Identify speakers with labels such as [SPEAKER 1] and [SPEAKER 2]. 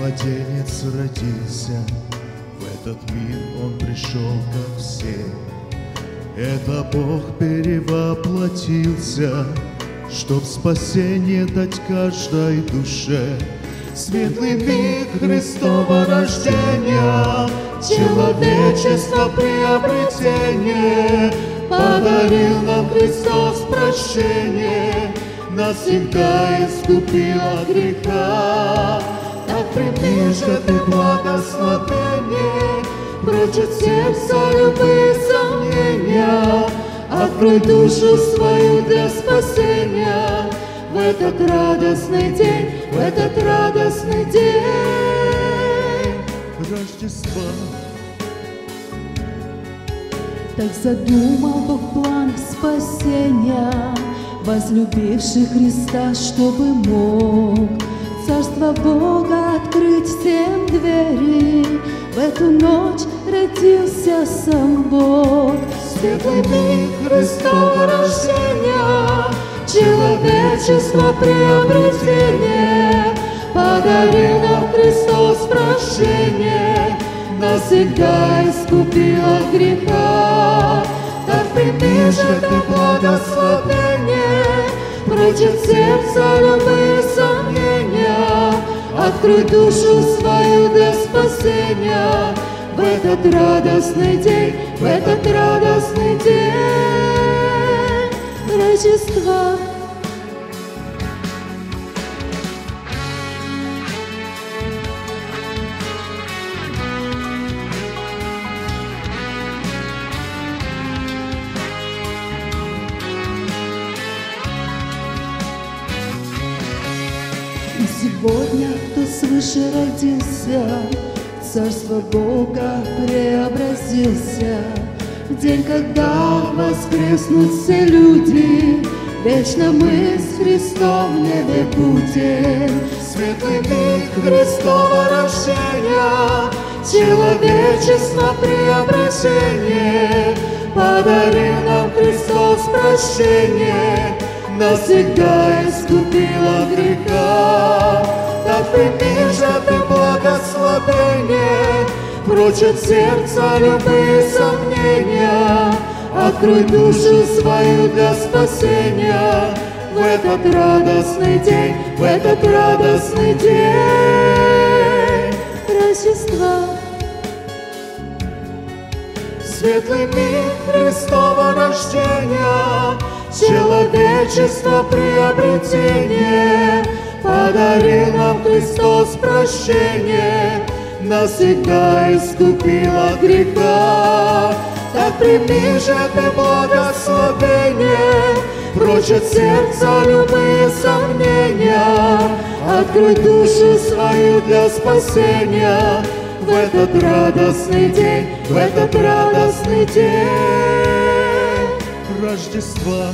[SPEAKER 1] младенец родился, в этот мир он пришел, как все. Это Бог перевоплотился, Чтоб спасение дать каждой душе. Светлый миг Христова рождения, Человечество приобретение, Подарил нам Христос прощение, Навсегда искупил от греха. Так прими же ты благословение, Прочь от сердца любые сомнения, Открой душу свою для спасения. В этот радостный день, в этот радостный день. Рождества.
[SPEAKER 2] Так задумал Бог план спасения, Возлюбивший Христа, чтобы мог сам Бог.
[SPEAKER 1] Светлый миг Христова рождения, Человечество приобретение, Подарил нам Христос прощение, Навсегда искупил от греха. Так прими же ты благословение, Прочь от сердца любые сомнения, Открой душу свою для спасения, в этот радостный день, в этот радостный день
[SPEAKER 2] Рождества. И сегодня кто свыше родился, Царство Бога преобразился. В день, когда воскреснут все люди, Вечно мы с Христом в небе будем.
[SPEAKER 1] Светлый Христова рождения, Человечество преображение, Подарил нам Христос прощение, Навсегда искупил от греха. Так прими же ты благословение, Прочь от сердца любые сомнения, Открой душу свою для спасения. В этот радостный день, в этот радостный день.
[SPEAKER 2] Рождества.
[SPEAKER 1] Светлый миг Христова рождения, Человечество приобретение, Подарил нам Христос прощение, Навсегда искупил от греха. Так прими же ты благословение, Прочь от сердца любые сомнения, Открой душу свою для спасения В этот радостный день, в этот радостный день Рождества.